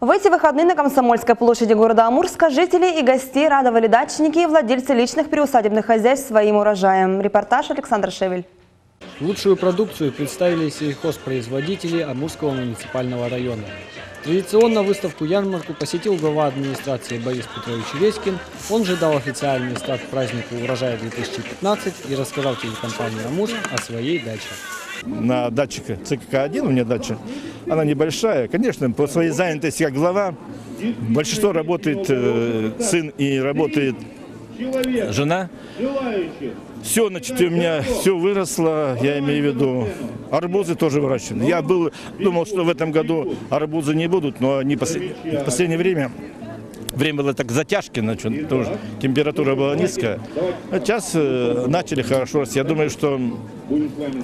В эти выходные на Комсомольской площади города Амурска жители и гостей радовали дачники и владельцы личных приусадебных хозяйств своим урожаем. Репортаж Александр Шевель. Лучшую продукцию представили сельхозпроизводители Амурского муниципального района. Традиционно выставку-ярмарку посетил глава администрации Борис Петрович Редькин. Он же дал официальный старт празднику урожая 2015 и рассказал телекомпании «Амур» о своей даче. на датчика ЦКК-1, у меня дача, она небольшая. Конечно, по своей занятости как глава, большинство работает э, сын и работает жена. Все, значит, у меня все выросло, я имею в виду, арбузы тоже выращены. Я был, думал, что в этом году арбузы не будут, но они в последнее время Время было так затяжки, значит, тоже температура была низкая. А сейчас э, начали хорошо. Я думаю, что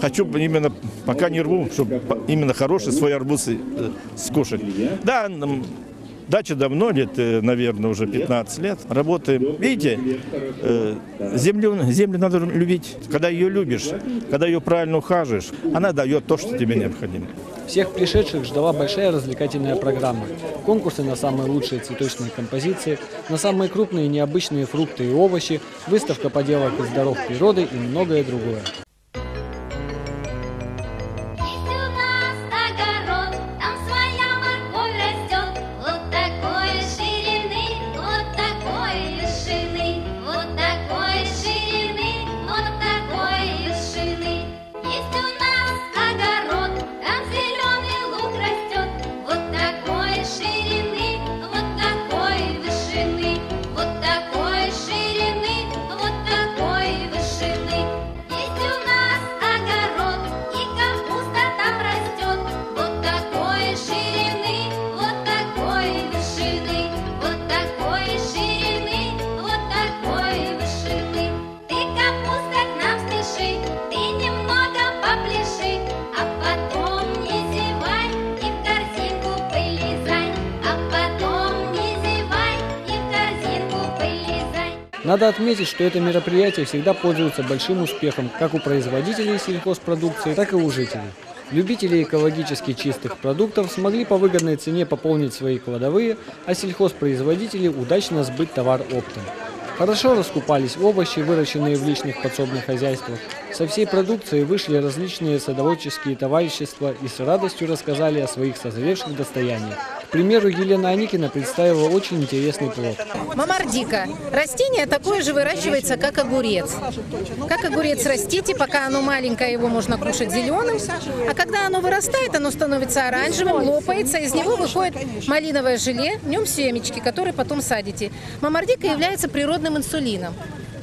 хочу именно, пока не рву, чтобы именно хороший свой арбуз э, скушать. Да, дача давно, лет, э, наверное, уже 15 лет. Работаем. Видите, э, землю, землю надо любить. Когда ее любишь, когда ее правильно ухаживаешь, она дает то, что тебе необходимо. Всех пришедших ждала большая развлекательная программа. Конкурсы на самые лучшие цветочные композиции, на самые крупные необычные фрукты и овощи, выставка поделок из даров природы и многое другое. Надо отметить, что это мероприятие всегда пользуется большим успехом как у производителей сельхозпродукции, так и у жителей. Любители экологически чистых продуктов смогли по выгодной цене пополнить свои кладовые, а сельхозпроизводители удачно сбыть товар оптом. Хорошо раскупались овощи, выращенные в личных подсобных хозяйствах. Со всей продукции вышли различные садоводческие товарищества и с радостью рассказали о своих созревших достояниях. Примеру, Елена Аникина представила очень интересный плод. Мамардика. Растение такое же выращивается, как огурец. Как огурец растите, пока оно маленькое, его можно кушать зеленым. А когда оно вырастает, оно становится оранжевым, лопается, из него выходит малиновое желе, в нем семечки, которые потом садите. Мамардика является природным инсулином.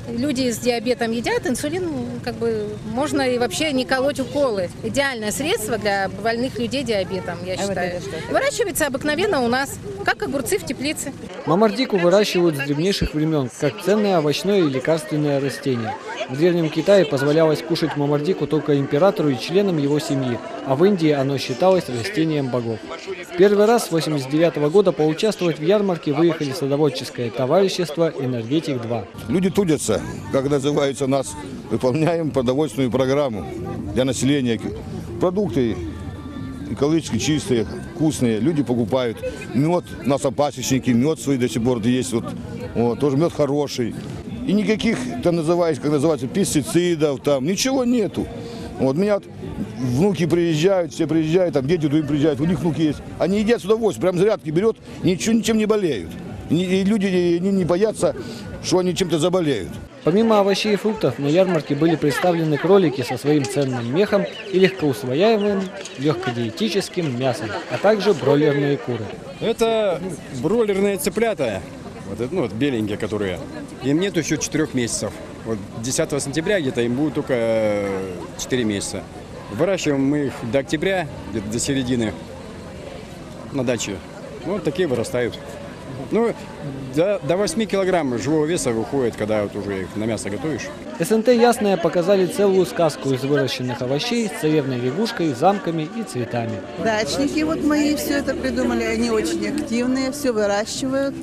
Люди с диабетом едят, инсулин как бы можно и вообще не колоть уколы. Идеальное средство для больных людей диабетом, я считаю. Выращивается обыкновенно у нас, как огурцы в теплице. Мамардику выращивают с древнейших времен, как ценное овощное и лекарственное растение. В Древнем Китае позволялось кушать мамардику только императору и членам его семьи, а в Индии оно считалось растением богов. Первый раз с 89 года поучаствовать в ярмарке выехали садоводческое товарищество «Энергетик-2». Люди трудятся, как называется нас, выполняем продовольственную программу для населения. Продукты экологически чистые, вкусные, люди покупают. Мед, у нас опасечники, мед свой до сих пор есть, вот, вот, тоже мед хороший. И никаких, там называется, как называется, пестицидов, там, ничего нету. Вот меня вот внуки приезжают, все приезжают, там дети другие приезжают, у них внуки есть. Они едят с удовольствием, прям зарядки берет, ничего, ничем не болеют. И и люди они не боятся, что они чем-то заболеют. Помимо овощей и фруктов, на ярмарке были представлены кролики со своим ценным мехом и легкоусвояемым, легкодиетическим мясом, а также бройлерные куры. Это бройлерные цыплята, вот, это, ну, вот беленькие, которые. Им нет еще четырех месяцев. Вот 10 сентября где-то им будет только 4 месяца. Выращиваем мы их до октября, где-то до середины на даче. Вот такие вырастают. Ну, до, до 8 килограмм живого веса выходит, когда вот уже их на мясо готовишь. СНТ «Ясная» показали целую сказку из выращенных овощей с царевной лягушкой, замками и цветами. Дачники вот мои все это придумали, они очень активные, все выращивают,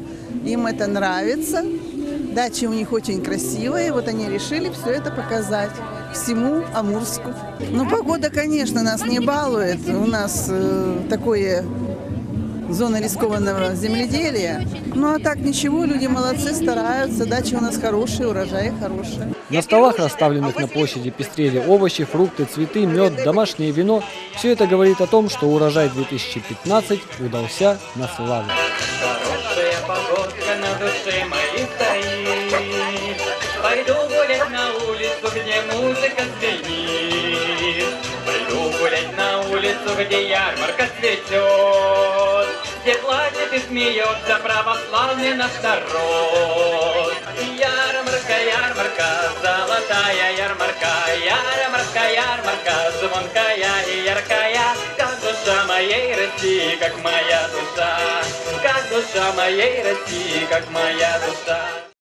им это нравится. Дачи у них очень красивые, вот они решили все это показать всему Амурску. Ну, погода, конечно, нас не балует, у нас э, такое зоны рискованного земледелия. Ну а так ничего, люди молодцы, стараются, дачи у нас хорошие, урожаи хорошие. На столах, расставленных на площади, пестрели овощи, фрукты, цветы, мед, домашнее вино. Все это говорит о том, что урожай 2015 удался на славу. Душе моей стоит. Пойду гулять на улицу, где музыка звенит. Пойду гулять на улицу, где ярмарка цветет. Где плачет и смеется православный наш народ. Ярмарка, ярмарка, золотая ярмарка, ярмарка, ярмарка, звонкая моей России, как моя душа, как душа моей России, как моя душа.